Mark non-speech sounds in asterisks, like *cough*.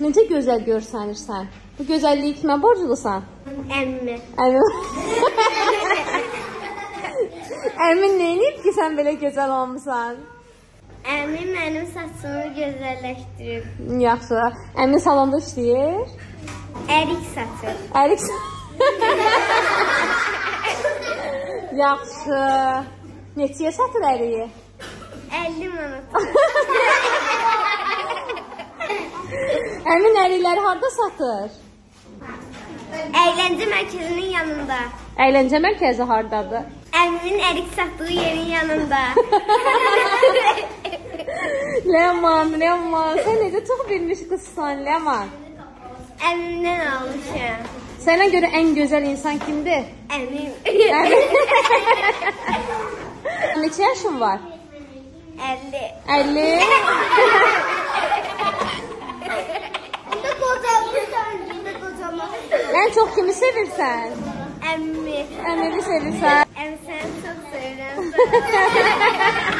Necə gözəl görsənirsən? Bu gözəlliyi kimə borclusan? Əmmi. Əmin. *laughs* Əmin neyinib ki, sən belə gözəl olmusan? Əmmi mənim saçımı gözəlləşdirib. Yaxşı. Əmin salonda işləyir. Ərik saçı. Ərik. *laughs* Yaxşı. Neçəyə satır əriyi? 50 manat. *laughs* Əmin ərikləri harda satır? Əyləncə mərkəzinin yanında. Əyləncə mərkəzi hardadır? Əmmimin ərik satdığı yerin yanında. *laughs* Ləman, Ləman, sən necə çox bilmiş qızsan, Ləman. Əmmimdən almışam. Sənə görə ən gözəl insan kimdir? Əmim. *laughs* Neçə yaşın var? 50. 50. *laughs* Ən çox kimi sevirsən? Əmmi. Əmini sevirsən. Əmi səni çox sevirəm. *laughs*